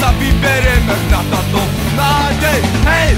Spolu sa vyberieme na táto nádej Hej!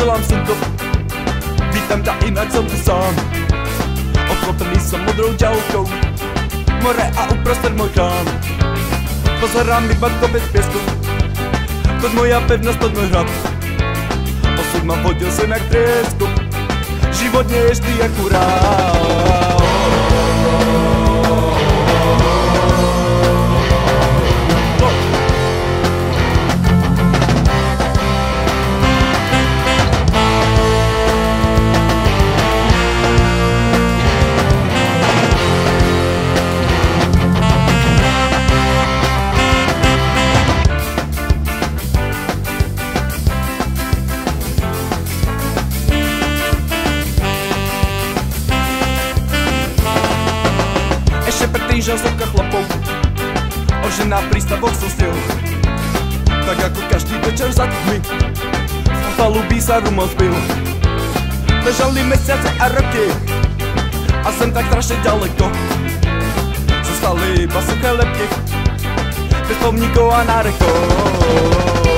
Dobrého rána, želám slnko Vítam ťa, inak som tu sám Obklopený som modrou ďalkou More a uprostred môj chrám Pozerám iba to bez piesku Toť moja pevnosť, toť môj hrad Osud ma vodil sem jak triesku Život nie je vždy akurát palubí sa rum ozbil Ležali mesiace a roky. A sem tak strašne ďaleko Zostali iba suché lepky. Bez pomníkov a nárekov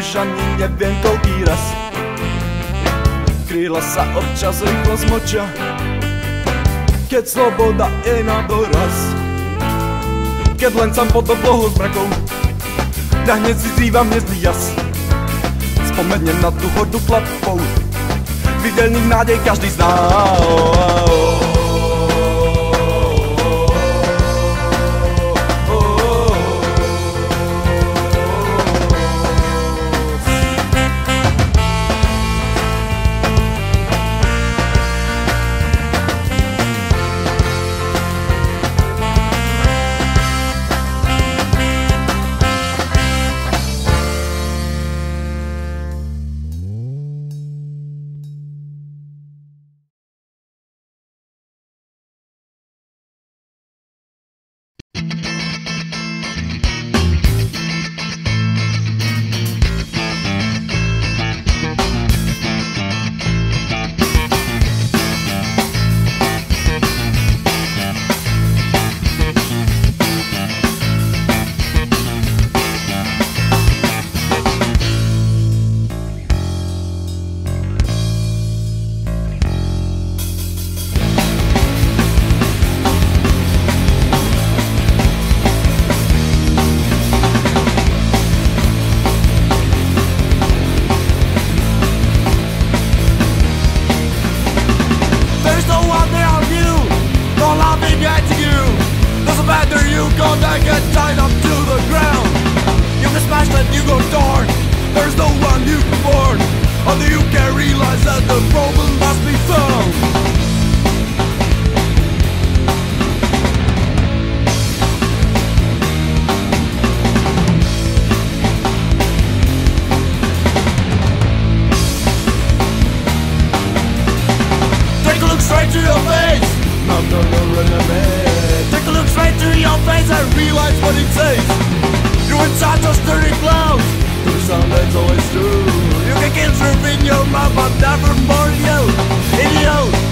už ani neviem koľký raz. Kríla sa občas rýchlo zmočia Keď sloboda je na doraz. Keď len sam pod oblohou zmrakov Ja hneď si zývam nezdý jas. Spomeniem na tú hordu chlapov Videlných nádej každý zná. right dirty clothes Do something's always true. You can keep surfing your mouth, I'm never for you. Idiot.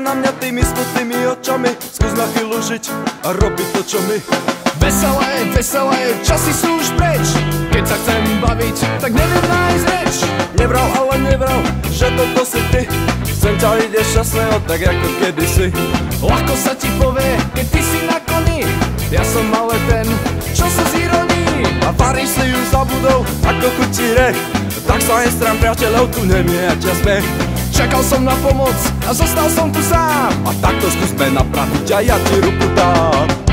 Na mňa tými smutnými očami. Skús na chvíľu žiť a robiť to, čo my. Veselé, veselé, časy sú už preč. Keď sa chcem baviť, tak neviem nájsť reč. Nebral, ale nebral, že toto si ty. Chcem ťa vidieť šťastného, tak ako kedysi. Ľahko sa ti povie, keď ty si na koni. Ja som ale ten, čo sa zíroní. A varíš si už zabudol, ako chutí hre Tak sa nestrám priateľov, tu nemie ťa smiech Čakal som na pomoc a zostal som tu sám. A takto skúsme napraviť a ja ti ruku dám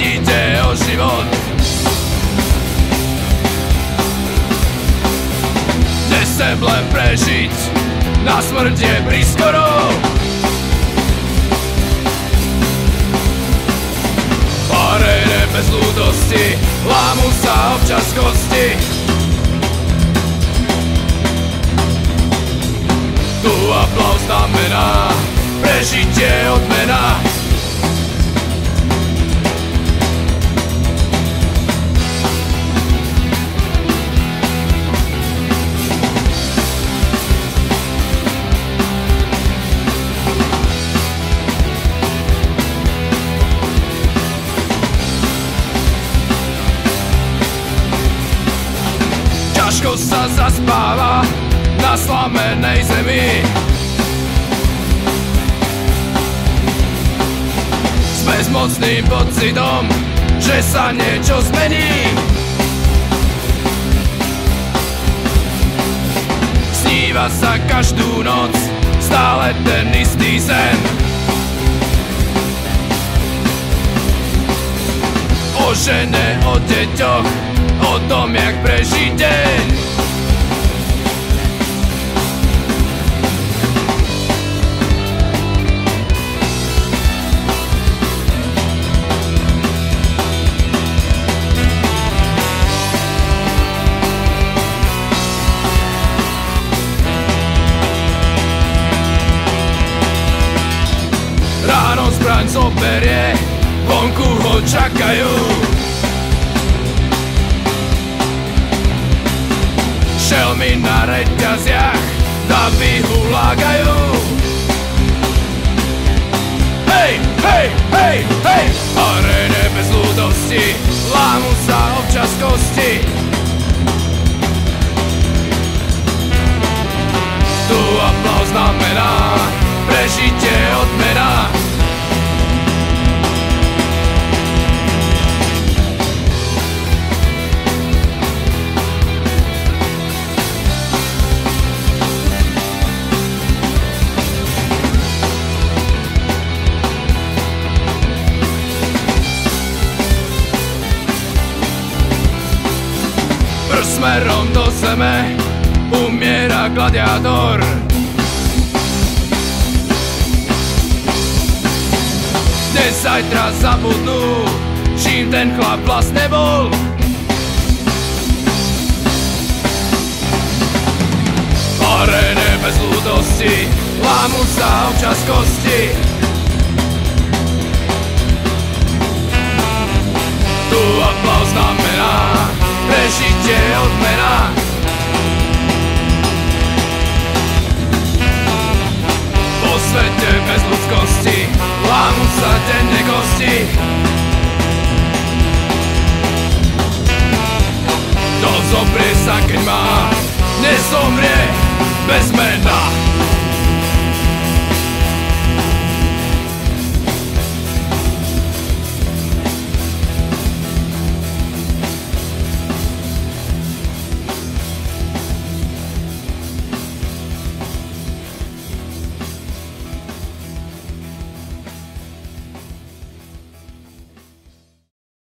ide o život. Nesem len prežiť, na smrť je prískoro Parene bez ľúdosti, lámu sa občas kosti Tu aplaus znamená, prežitie odmena sa zaspáva na slamenej zemi. S bezmocným pocitom, že sa niečo zmení. Sníva sa každú noc stále ten istý sen. O žene, o deťoch o tom, jak prežiť deň Šelmy na reťaziach davy hulágajú. Hej, hej, hej, hej! Arene bez ľudosti Lámu sa občas kosti. Tu aplauz znamená Prežitie odmena zeme umiera gladiátor. Dnes zajtra zabudnú, čím ten chlap vlastne bol. Aréne bez ľudosti, lámu sa občas kosti. Tu aplauz znamená prežitie odmena svete bez ľudskosti. Lámu sa denne kosti. Kto zobrie sa, keď má Nezomrie bez mena